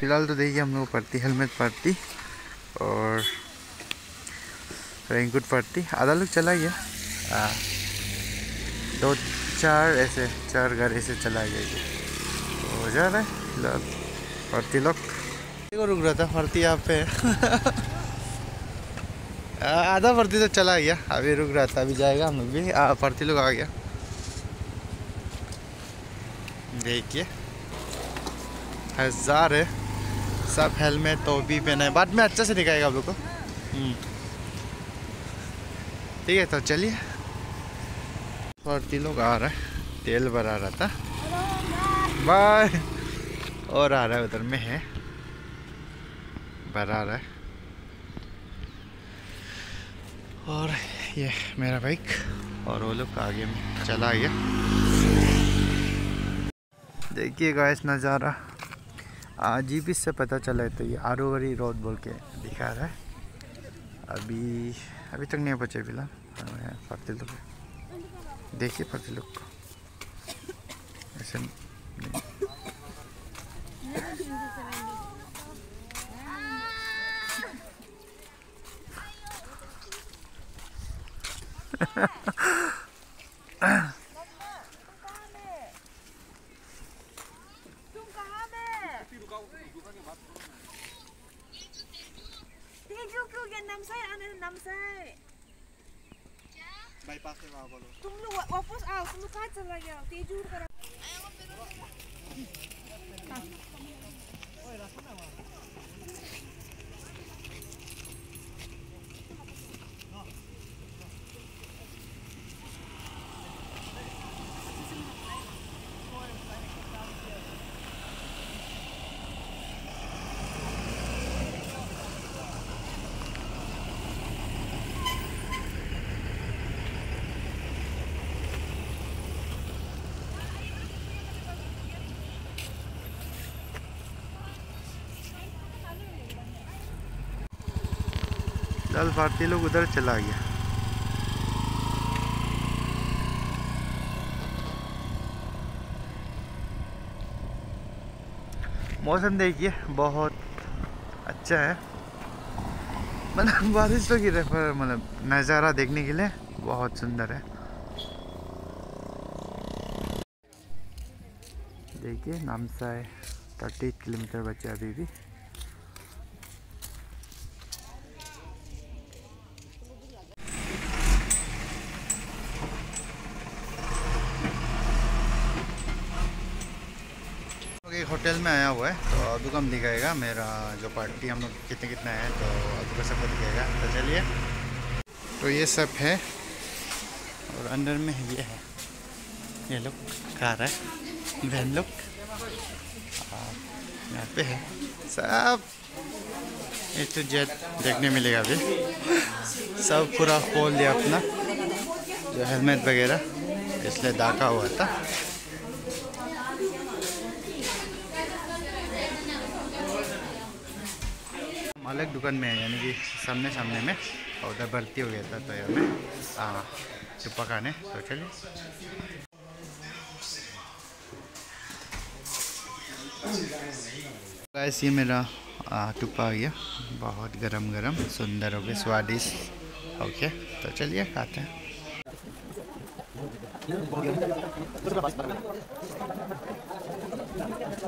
फ़िलहाल तो देखिए हम लोग पार्टी हेलमेट पार्टी और रेनकोट पार्टी आधा लोग चला गया। आ, दो चार ऐसे चार गाड़ी से चला गया ये। तो हो जा रहा है फ़िलहाल पार्टी लोग। रुक रहा था पार्टी यहाँ पे। आधा पार्टी तो चला गया। अभी रुक रहा था अभी जाएगा हम लोग भी। पार्टी लोग आ गया। देखिए हज़ार है। सब हेलमेट टोपी पहना है। बाद में अच्छा से दिखाएगा आप लोग को। हम्म। ठीक है तो चलिए। पार्टी लोग आ रहा है। तेल भरा रहा था। बाय। और आ रहा है उधर में है। भरा रहा है। और ये मेरा बाइक और वो लोग आगे में चला गया। देखिए गाइस नज़ारा। जी पी से पता चला है तो ये आरोवरी रोड बोल के दिखा रहा है। अभी अभी तक नहीं पहुँचे फ़िलहाल। लोग देखिए फर्ती लोग को। ऐसे नहीं तुम कहाँ में तेजू क्यों गया नमसाई आने नमसाई बाईपास से वहाँ बोलो तुम लोग वा- वापस आओ तुम लोग कहाँ चला गया तेजू कर लाल भारती लोग उधर चला गया। मौसम देखिए, बहुत अच्छा है। मतलब बारिश तो गिर, पर मतलब नज़ारा देखने के लिए बहुत सुंदर है। देखिए, नामसाई थर्टी किलोमीटर बचे अभी भी। होटल में आया हुआ है तो अभी कम दिखाएगा मेरा जो पार्टी हम लोग कितने कितने हैं तो अभी को सबको दिखाएगा तो चलिए। तो ये सब है, और अंदर में ये है। ये लोग खा रहा है, बहन लोग। यहाँ पे है। सब। ए टू जेट देखने मिलेगा अभी। सब पूरा खोल दिया अपना, जो हेलमेट वगैरह, इसलिए दागा हुआ था। अलग दुकान में है, यानी कि सामने सामने में, और उधर भर्ती हो गया था तो यहाँ में चुप्पा तो चलिए। गाइस ये मेरा टुप्पा आ गया। बहुत गरम गरम सुंदर हो गया, स्वादिष्ट। ओके तो चलिए, खाते हैं।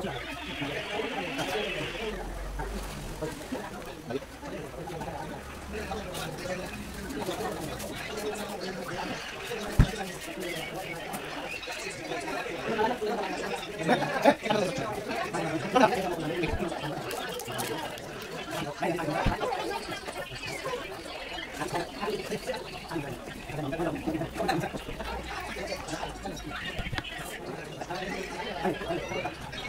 はい。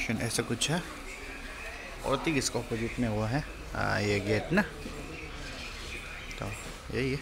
लोकेशन ऐसा कुछ है? और ठीक इसका अपोजिट में हुआ है? आ, ये गेट ना? तो यही है।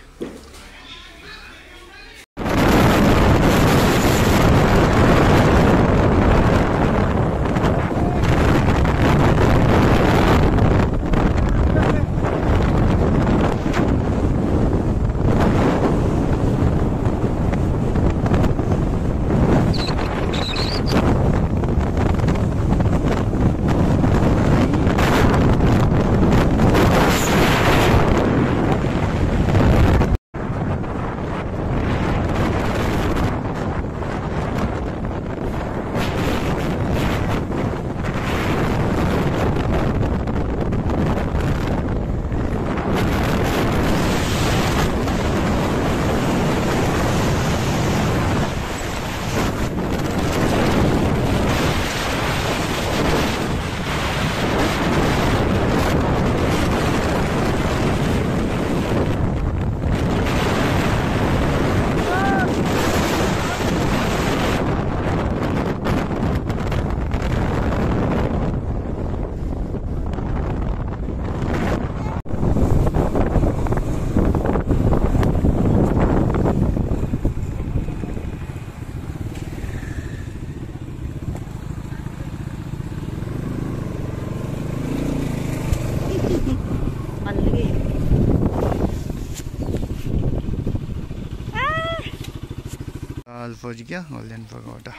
फ़िलहाल पहुँच गया गोल्डन पगोड़ा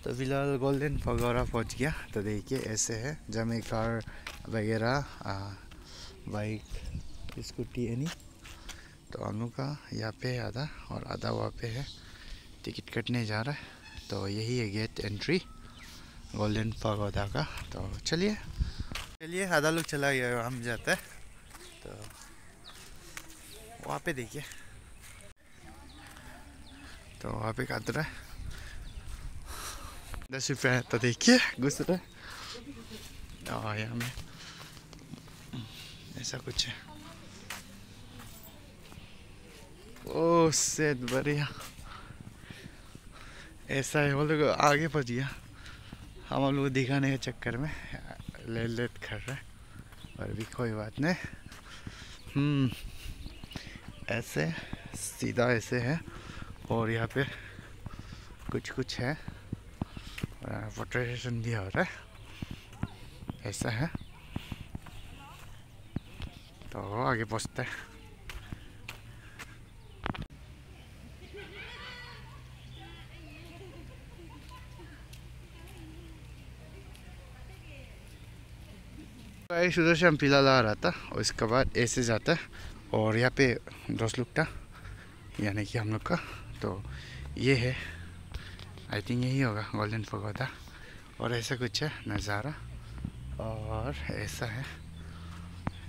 तो फ़िलहाल गोल्डन पगोड़ा पहुँच गया तो देखिए, ऐसे है। जमे कार वगैरह बाइक स्कूटी यानी तो लोग का यहाँ पे है आधा और आधा वहाँ पे है। टिकट कटने जा रहा है। तो यही है गेट एंट्री गोल्डन पगोड़ा का। तो चलिए। चलिए, आधा लोग चला गया हम जाते हैं। तो वहाँ पे देखिए। तो वहाँ पे काट रहा दस रुपया तो देखिए घुस रहा है और ऐसा कुछ है ओ सेट बढ़िया ऐसा है वो लोग आगे पहुँच गया हम लोग दिखाने के चक्कर में ले लेट कर रहा पर भी कोई बात नहीं हम्म ऐसे सीधा ऐसे है और यहाँ पे कुछ कुछ है सेशन भी हो रहा है। ऐसा है। तो आगे पहुँचते हैं। गाइस उधर से हम पीला ला रहा था और इसके बाद ऐसे जाता है। और यहाँ पे दोस्त लोग यानी कि हम लोग का। तो ये है। आई थिंक यही होगा गोल्डन पगोदा और ऐसा कुछ है, नज़ारा। और ऐसा है,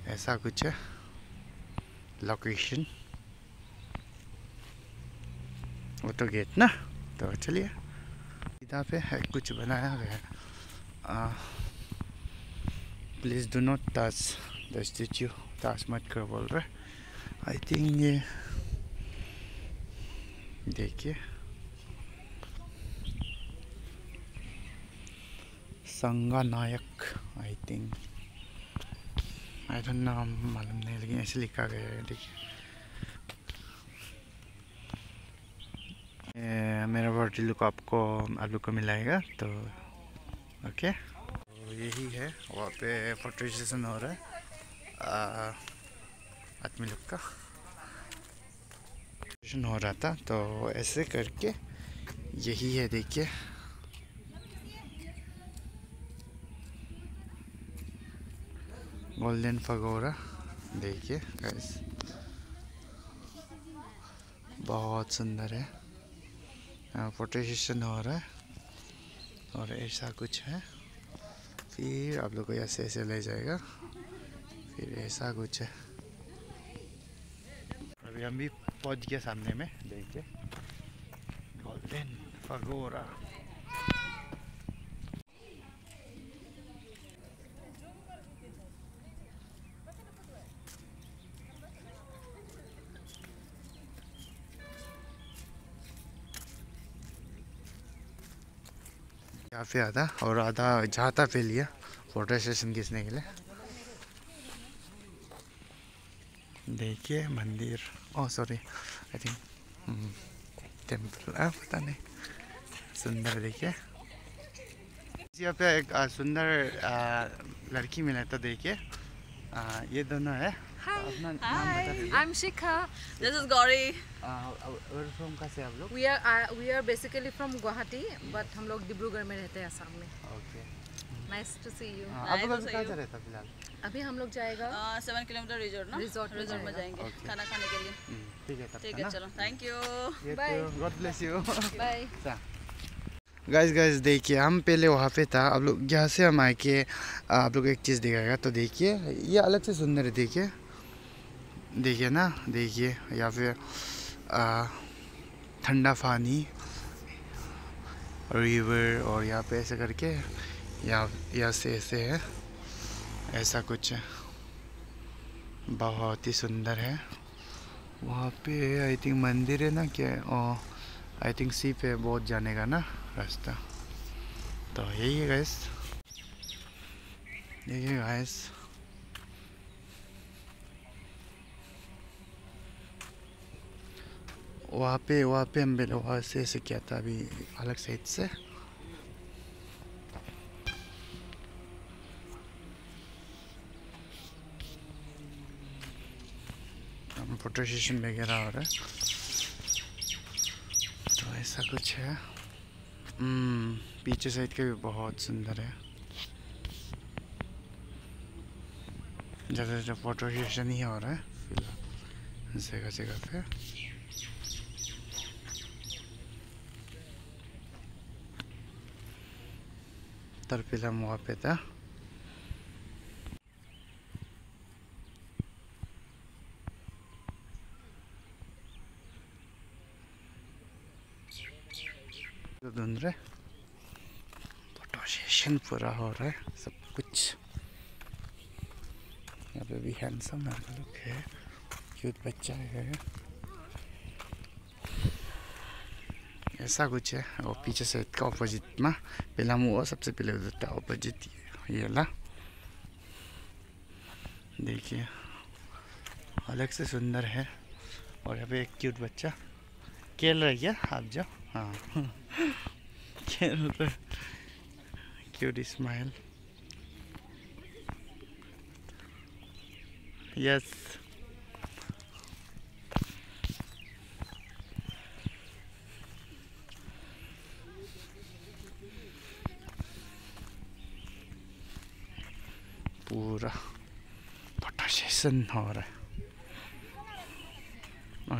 ऐसा कुछ है लोकेशन वो तो गेट ना? तो चलिए। इधर पे है, कुछ बनाया गया है। Please do not touch the statue touch मत कर, बोल रहे। आई थिंक ये देखिए। संगा नायक आई थिंक आई डोंट नाम मालूम नहीं, लेकिन ऐसे लिखा गया है, देखिए। मेरा बर्थडे लुक आपको, आप लोग को मिलाएगा तो ओके तो यही है, वहाँ पे फ़ोटो सेशन हो रहा है आदमी लोग का। हो रहा था तो ऐसे करके यही है देखिए। गोल्डन फगोरा देखिए गाइस बहुत सुंदर है। फ़ोटो हो रहा है, और ऐसा कुछ है। फिर आप लोग को ऐसे ऐसे ले जाएगा। फिर ऐसा कुछ है। अभी हम भी पहुँच गए सामने में। देखिए। गोल्डन फगोरा पे आधा और आधा जाता पे लिया फ़ोटो सेशन खींचने के लिए। देखिए मंदिर oh sorry I think temple आ पता नहीं सुंदर देखिए यहाँ पे एक सुंदर लड़की मिला तो देखिए ये दोनों है Hi, I'm Shikha. This is Gauri. From कहाँ से आप लोग We are uh, we are basically from Guwahati, but हम लोग डिब्रूगढ़ में रहते हैं असम में. Okay Nice to see you. आप लोग to see कहाँ you. जा रहे थे फ़िलहाल अभी हम लोग जाएगा सेवन किलोमीटर रिजोर्ट ना? में रिजोर्ट में जाएँगे। Okay. खाना खाने के लिए। हम्म, ठीक है ठीक है चलो। Thank you Bye. God bless you bye guys guys देखिए हम पहले वहाँ पे था। आप लोग यहाँ से हम आए के आप लोग एक चीज़ दिखाएगा। तो देखिए ये अलग से सुंदर है देखिए। देखिए ना देखिए या फिर ठंडा पानी रिवर और यहाँ पे ऐसे करके यहाँ यहाँ से ऐसे है। ऐसा कुछ बहुत ही सुंदर है। वहाँ पे आई थिंक मंदिर है ना क्या? और आई थिंक सी पे बहुत जाने का ना रास्ता। तो यही है गैस देखिए गैस वहाँ पे वहाँ पे हम वहाँ से ऐसे किया था अभी अलग साइड से। सेशन वगैरह हो रहा है तो ऐसा कुछ है। हम्म, पीछे साइड का भी बहुत सुंदर है। ज़्यादा ज़्यादा सेशन ही हो रहा है फ़िलहाल जगह जगह पे। तर फ़िलहाल हम वहाँ पे था। रहे फ़ोटो पूरा हो रहा है, सब कुछ। यहाँ पे भी हैंडसम लोग है। क्यूट बच्चा है। ऐसा कुछ है। और पीछे से इसका ऑपोजिट में पहला मुँह सबसे पहले उधर था ऑपोजिट ये ला देखिए, अलग से सुंदर है। और यहाँ पे एक क्यूट बच्चा। खेल रहा है, आप जाओ। क्यूट स्माइल यस पूरा फ़ोटो सेशन हो रहा है।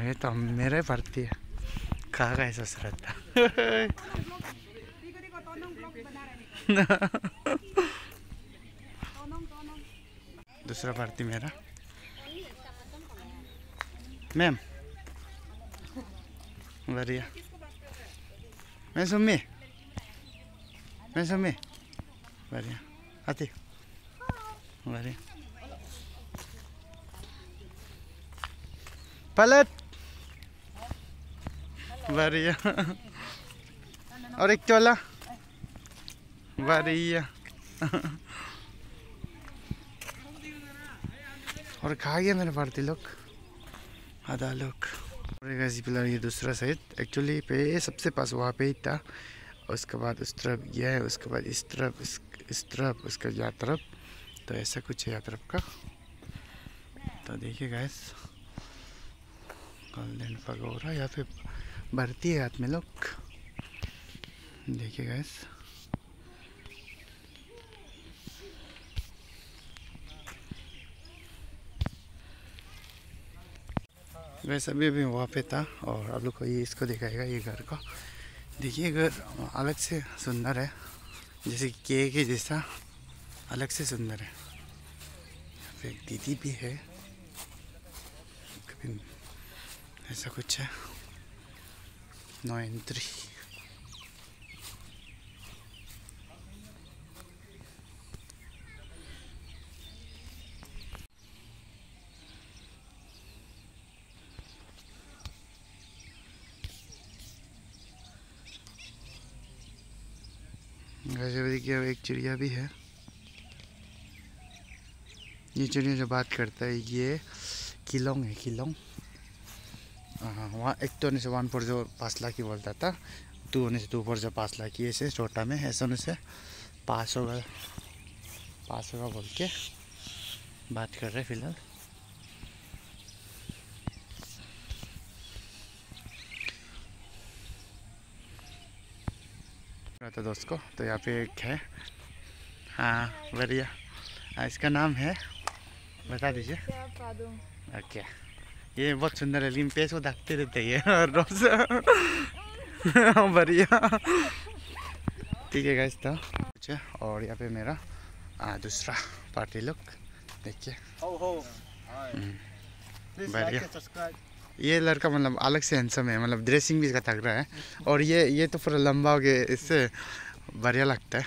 ये तो मेरे भर्ती है। कहाँ दूसरा भर्ती मेरा। मैम बढ़िया। मैं सुम्मी मैं सुम्मी बढ़िया। आती। बढ़िया। पलट। बढ़िया। और एक चोला। बढ़िया। और खा गया मेरे भारतीय लोग। आधा लोग। और पिलर ये दूसरा साइड एक्चुअली पे सबसे पास वहाँ पे ही था। उसके बाद उस तरफ़ गया है उसके बाद इस तरफ़ इस, तरफ़ उसके यहाँ तरफ़ तो ऐसा कुछ है यहाँ तरफ़ का। तो देखिए गैस गोल्डन पगोरा या फिर भरती है हाथ में लोग। देखिए गैस वैसे अभी अभी वहाँ पे था और आप लोग को ये इसको दिखाएगा, ये घर को। देखिए, घर अलग से सुंदर है। जैसे कि के के जैसा, अलग से सुंदर है। यहाँ पे एक दीदी भी है। कभी ऐसा कुछ है? नो एंट्री गजबरी की अब एक चिड़िया भी है। ये चिड़िया जो बात करता है ये किलोंग है किलोंग। हाँ, वहाँ एक तो होने से वन पर जो पाँच लाख की बोलता था टू होने से टू पर जो पाँच लाख की ऐसे छोटा में ऐसा होने से पाँच होगा पाँच होगा बोल के बात कर रहे फ़िलहाल। था दोस्त को तो यहाँ पे एक है। हाँ बढ़िया। हाँ, इसका नाम है बता दीजिए। ओके। ये बहुत सुंदर है लेकिन पेज को ढकते रहते हैं ये और रोज। बढ़िया। ठीक है गाइस तो और यहाँ पे मेरा आ, दूसरा पार्टी लुक देखिए। बढ़िया। ये लड़का मतलब अलग से हैंडसम है मतलब ड्रेसिंग भी इसका तक रहा है और ये ये तो पूरा लंबा हो गया इससे बढ़िया लगता है।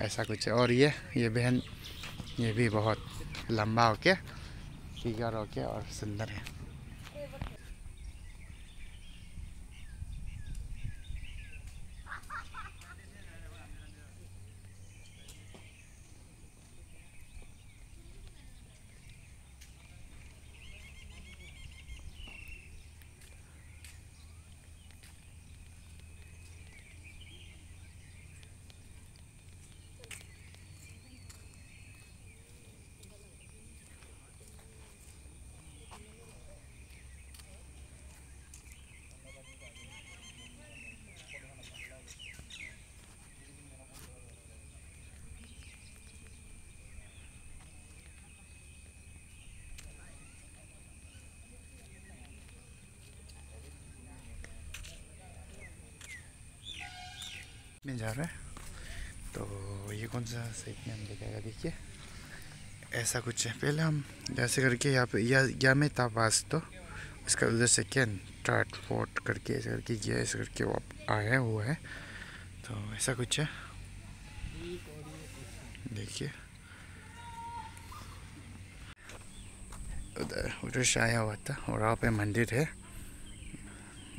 ऐसा कुछ है। और ये ये बहन ये भी बहुत लंबा हो के फिगर हो के और सुंदर है। में जा रहा है। तो ये कौन सा साइड में हम देखेगा देखिए, ऐसा कुछ है। पहले हम जैसे करके यहाँ पे, या या में था पास तो उसका उधर सेकेंड थर्ड फोर्थ करके, ऐसे करके ये ऐसे करके वो आया हुआ है। तो ऐसा कुछ है। देखिए। उधर उधर से आया हुआ था और वहाँ पे मंदिर है।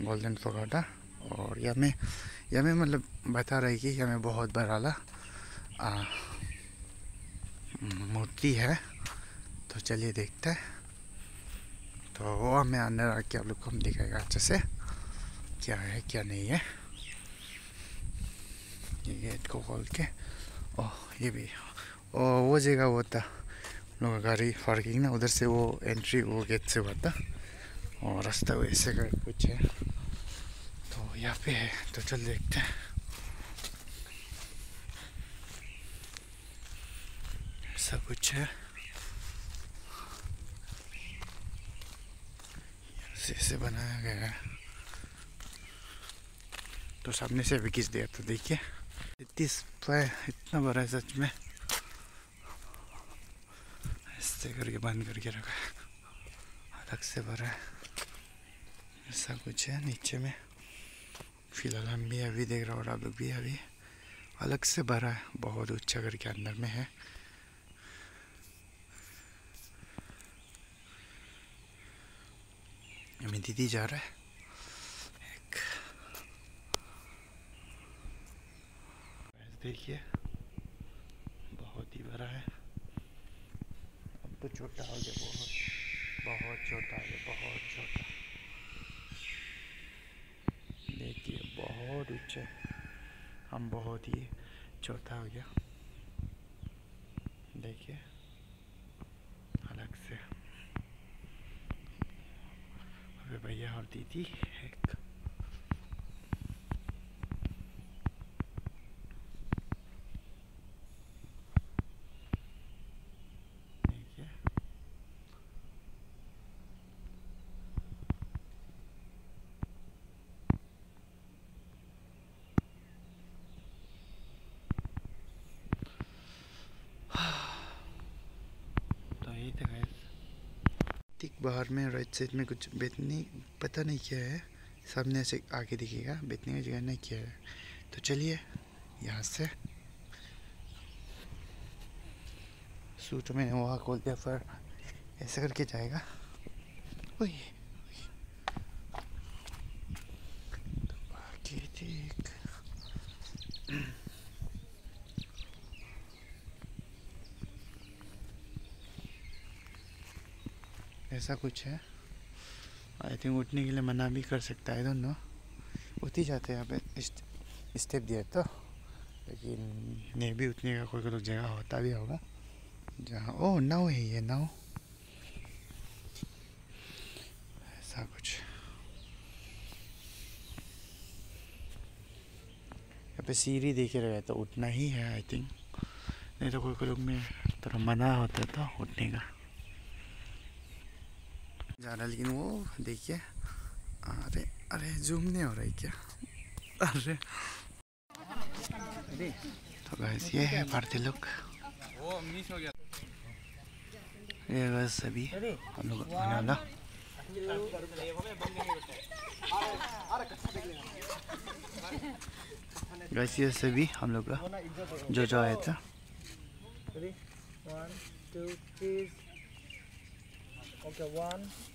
गोल्डन पगोडा और यहाँ में यहाँ में मतलब बता रही कि यहाँ में बहुत बड़ा मूर्ति है। तो चलिए देखते हैं। तो वो हमें अंदर आके आप लोग को हम दिखाएगा अच्छे से क्या है, क्या नहीं है। ये गेट को खोल के, ओह, ये भी ओ वो जगह वो था। लोग गाड़ी पार्किंग ना, उधर से वो एंट्री वो गेट से हुआ था। और रास्ता वैसे कुछ है। यहाँ पे है तो चल देखते हैं। ऐसा कुछ है। ऐसे ऐसे बनाया गया है। तो सामने से भी खींच दिया तो देखिए। तीस पे इतना बड़ा है सच में। ऐसे करके, बंद करके रखा है। अलग से भरा है। ऐसा कुछ है नीचे में। फ़िलहाल हम भी अभी देख रहे हो और आप लोग भी अभी अलग से भरा है, बहुत ऊँचा करके अंदर में है। हमें दीदी जा रहा है। देखिए, बहुत ही बड़ा है। अब तो छोटा हो गया, बहुत बहुत छोटा हो बहुत छोटा देखिए बहुत ऊँचे हम बहुत ही चौथा हो गया। देखिए, अलग से। अबे भैया, और दीदी, एक देखिए बाहर में राइट साइड में कुछ बैठने, पता नहीं क्या है। सामने से आगे दिखेगा, बैठने का जगह नहीं किया है। तो चलिए, यहाँ से। सूट में वहाँ खोल दिया फिर ऐसे करके जाएगा। ओए तो आगे देख ऐसा कुछ है? आई थिंक उठने के लिए मना भी कर सकता है दोनों उठ ही जाते हैं यहाँ स्टेप दिया तो। लेकिन नहीं भी उठने का कोई कोई जगह होता भी होगा। जहाँ ओ नाव है ये नाव ऐसा कुछ। यहाँ पे सीढ़ी देखे रहे तो उठना ही है आई थिंक नहीं तो कोई कोई लोग में थोड़ा मना होता था उठने का। जा रहा है लेकिन वो देखिए अरे अरे जूम नहीं हो रहा है क्या? अरे। तो गैस ये है भारतीय लोग ये बस अभी हम लोग वाला गैस ये सभी हम लोग का जो जो आया था. Okay, one.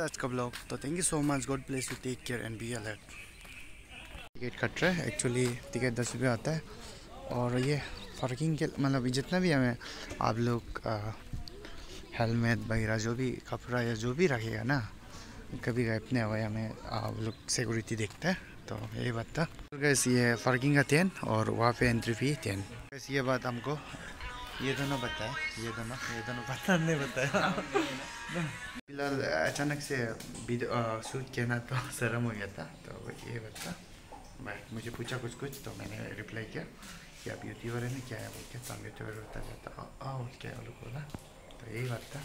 आज का ब्लॉग तो thank you so much God bless you take care and be alert ticket cut रहा है. एक्चुअली टिकट दस रुपये आता है. और ये पार्किंग के मतलब जितना भी हमें आप लोग हेलमेट वगैरह जो भी कपड़ा या जो भी रखेगा ना, कभी गायब नहीं हुआ हमें आप लोग सिक्योरिटी देखते हैं. तो यही बात था. तो गैस ये पार्किंग का टेन और वहाँ पे एंट्री फ़ी टेन गैस ये बात हमको, ये दोनों बताए ये दोनों ये दोनों पता नहीं बताया. फ़िलहाल अचानक से सूट कहना तो शर्म हो गया था तो ये बात मैं मुझे पूछा कुछ कुछ तो मैंने रिप्लाई किया कि आप यूट्यूबर है ना क्या है बोल के तो हम यूट्यूबर बता है वो लोग बोला तो यही बात था